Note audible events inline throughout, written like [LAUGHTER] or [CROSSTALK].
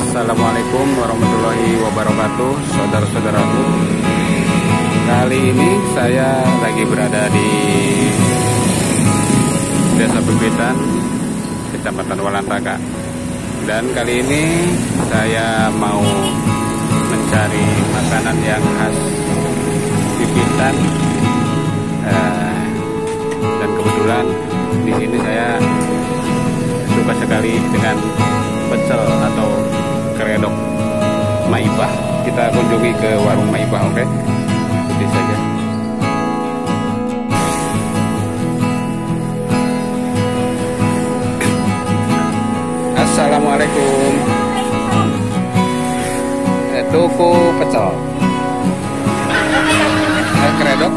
Assalamualaikum warahmatullahi wabarakatuh Saudara-saudaraku. Kali ini saya lagi berada di Desa Bebitan Kecamatan Walantaka. Dan kali ini saya mau mencari makanan yang khas Bebitan. Eh, Dan kebetulan di sini saya suka sekali dengan Maibah. Kita kunjungi ke warung Maibah, oke? Okay? Ikuti saja. Assalamualaikum. Eh, tuku pecel. Eh, keredok.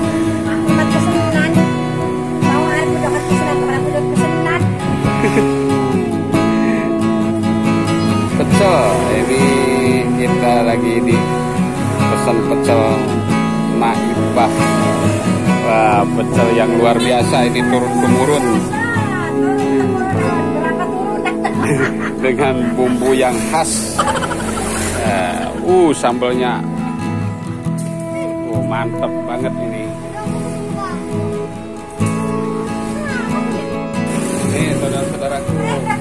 Tempat [LAUGHS] lagi di pesan pecel Maibah wah pecel yang luar biasa ini turun temurun. [LAUGHS] Dengan bumbu yang khas. Eh, uh sambelnya. Uh mantep banget ini. Ini saudara-saudaraku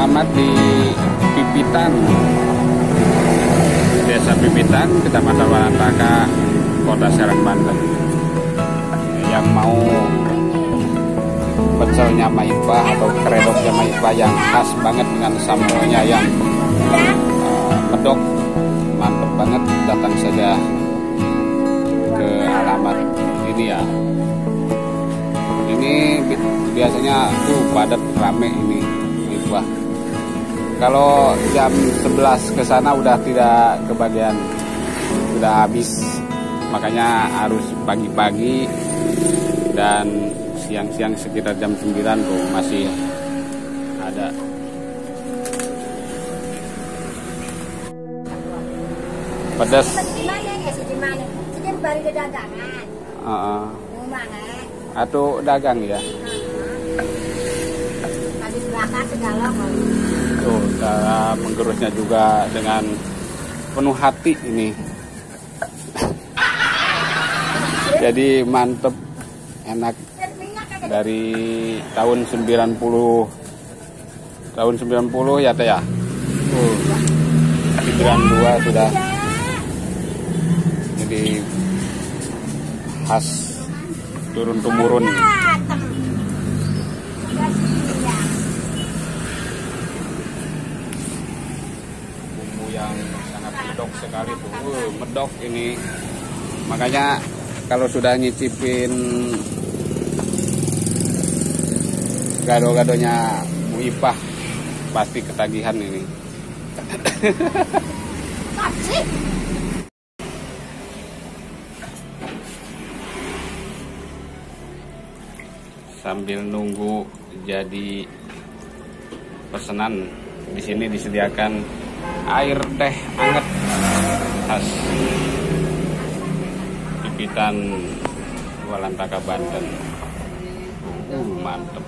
beralamat di Pipitan. Desa Pipitan Kecamatan Walantaka Kota Serang Banten. Yang mau pecelnya Maibah atau keredoknya Maibah yang khas banget dengan sambelnya yang eh, medok. Mantep banget datang saja ke alamat ini ya. Ini bi- biasanya tuh padat rame ini Maibah kalau jam 11 ke sana udah tidak kebagian sudah habis. Makanya harus pagi-pagi dan siang-siang sekitar jam 9 tuh masih ada. Pedas. Ya? Uh, atau dagang ya? Habis belakang segala tuh cara menggerusnya juga dengan penuh hati ini. [LAUGHS] Jadi mantep enak. Dari tahun 90 tahun 90 ya teh ya? Uh, 92 sudah jadi khas turun temurun datang. Udah siang. bumbu yang sangat medok sekali tuh. Uh, medok ini. Makanya kalau sudah nyicipin gado-gadonya Bu Ipah pasti ketagihan ini. Sambil nunggu jadi pesanan di sini disediakan air teh hangat khas pipitan Walantaka Banten. Uh mantep.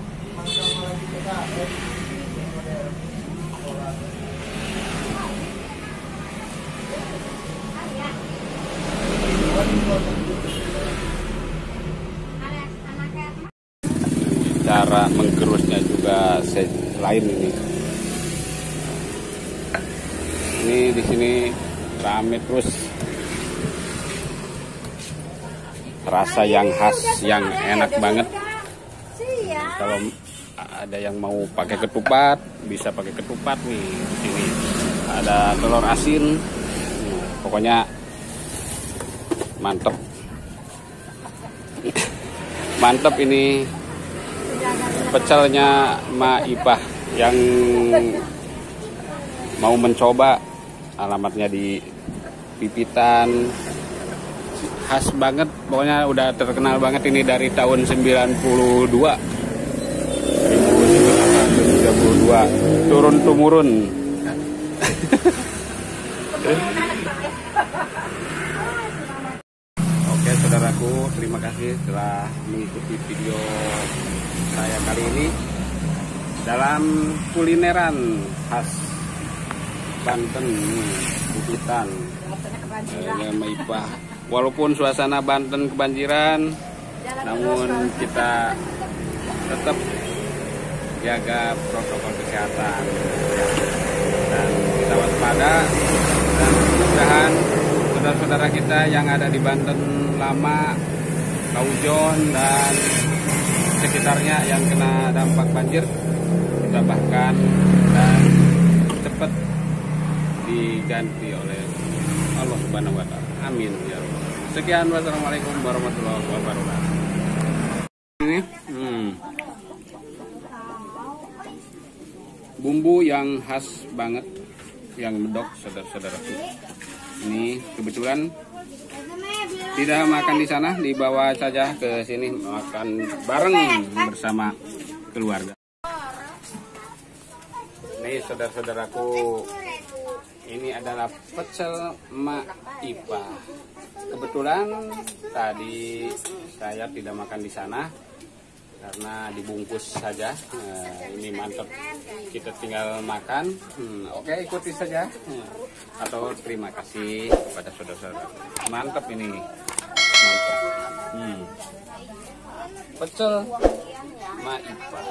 Cara menggerusnya juga lain ini ini di sini rame terus. Rasa yang khas yang enak banget. Kalau ada yang mau pakai ketupat bisa pakai ketupat nih di sini. Ada telur asin. Pokoknya mantep. Mantap ini pecelnya Ma Ipah yang mau mencoba alamatnya di Pipitan. Khas banget pokoknya udah terkenal banget ini dari tahun 92 1932 turun tumurun. Oke saudaraku terima kasih telah mengikuti video saya kali ini dalam kulineran khas Banten Bukitan walaupun suasana Banten kebanjiran namun kita tetap jaga protokol kesehatan dan kita waspada dan mudah-mudahan saudara-saudara kita yang ada di Banten Lama, Kaujon dan sekitarnya yang kena dampak banjir kita bahkan dan cepat diganti oleh Allah Subhanahu wa taala. Amin ya Allah. Sekian wassalamualaikum warahmatullahi wabarakatuh. Ini hmm, bumbu yang khas banget yang medok saudara-saudaraku. Ini kebetulan tidak makan di sana, dibawa saja ke sini makan bareng bersama keluarga. Ini saudara-saudaraku, ini adalah pecel Mak Ipa. Kebetulan tadi saya tidak makan di sana karena dibungkus saja. Nah, ini mantap. Kita tinggal makan. Hmm, Oke, ikuti saja. Hmm. Atau terima kasih kepada saudara-saudara. Mantap ini. Mantap. Hmm. Pecel Maipa.